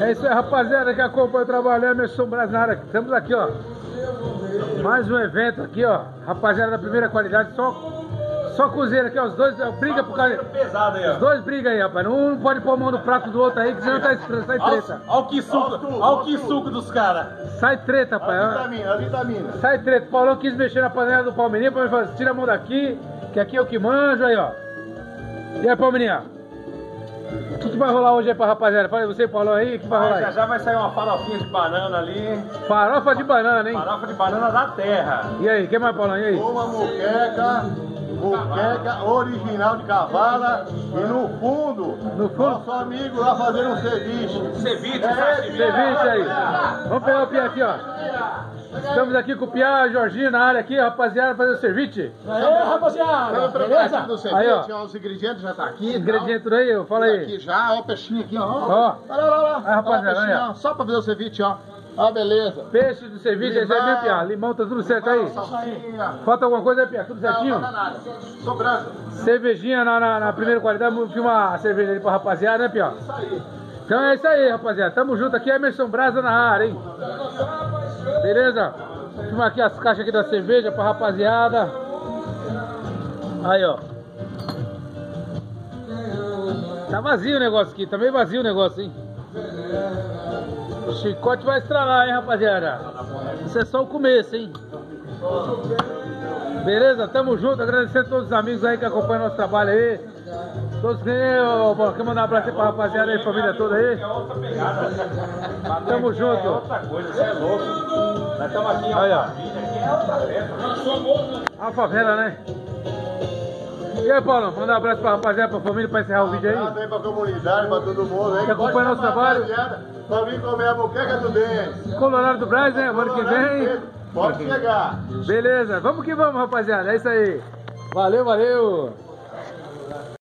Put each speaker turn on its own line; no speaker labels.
É isso aí, rapaziada, que acompanha o trabalho, Emerson Braz na área. Estamos aqui, ó. Mais um evento aqui, ó. Rapaziada da primeira qualidade, só só cozinheiro aqui, ó. Os dois briga por causa.
pesado aí, ó.
Os dois brigam aí, rapaz. Um pode pôr a mão no prato do outro aí, que senão tá, sai treta.
Olha o que suco, olha o que suco dos caras.
Sai treta, rapaz.
A vitamina, a vitamina.
Sai treta. O Paulão quis mexer na panela do Palmeirinho pra me fazer. Tira a mão daqui, que aqui é o que manjo aí, ó. E aí, Palmeirinha? O que, que vai rolar hoje aí pra rapaziada? Fala aí você, Paulão, aí, o que vai rolar
Já
aí?
já vai sair uma farofinha de banana ali.
Farofa de banana, hein?
Farofa de banana da terra.
E aí, quem mais, Paulão? E aí?
Uma moqueca, moqueca original de cavala e no fundo,
No fundo?
nosso amigo lá fazendo um ceviche.
Ceviche,
É.
Ceviche aí. Vamos pegar o Pia aqui, ó. Estamos aqui com o Pia, Jorginho na área aqui, rapaziada, fazendo ceviche.
Aê, rapaziada! Beleza?
do ceviche,
Aí, ó.
ó. os ingredientes já tá aqui.
Ingrediente tudo aí, fala
Tá
aí.
aqui já, ó, o peixinho aqui, ó.
Ó.
Olha lá, olha lá.
Aí, rapaziada,
o
olha.
ó, Só pra fazer o ceviche, ó. Ó, beleza.
Peixe do ceviche, esse aí Pia. Limão, tá tudo certo aí?
Salsinha.
Falta alguma coisa aí, Pia? Tudo
Não,
certinho?
não, nada. Sobrando.
Cervejinha na, na, na primeira qualidade, vamos filmar a cerveja ali pra rapaziada, né, Pia?
Isso aí.
Então é isso aí, rapaziada. Tamo junto aqui, Emerson Brasa na área, hein? Beleza? Vou filmar aqui as caixas aqui da cerveja pra rapaziada. Aí, ó. Tá vazio o negócio aqui, tá meio vazio o negócio, hein? O chicote vai estralar, hein, rapaziada? Isso é só o começo, hein? Beleza? Tamo junto, agradecendo a todos os amigos aí que acompanham nosso trabalho aí. Todos que ô, bom, quer mandar um abraço aí pra rapaziada aí, família toda aí.
É outra pegada.
Tamo
É
junto.
outra coisa, você é louco. Nós estamos aqui em. Alphaville, aqui é outra festa.
A favela, né? E aí, Paulo, mandar um abraço pra rapaziada, pra família, pra encerrar o vídeo aí.
Obrigado aí pra comunidade, pra todo mundo aí.
Que acompanha nosso trabalho.
Pra vir comer a moqueca do bem.
Colorado do Braz, né? Ano que vem.
Pode chegar.
Beleza, vamos que vamos, rapaziada. É isso aí. Valeu, valeu.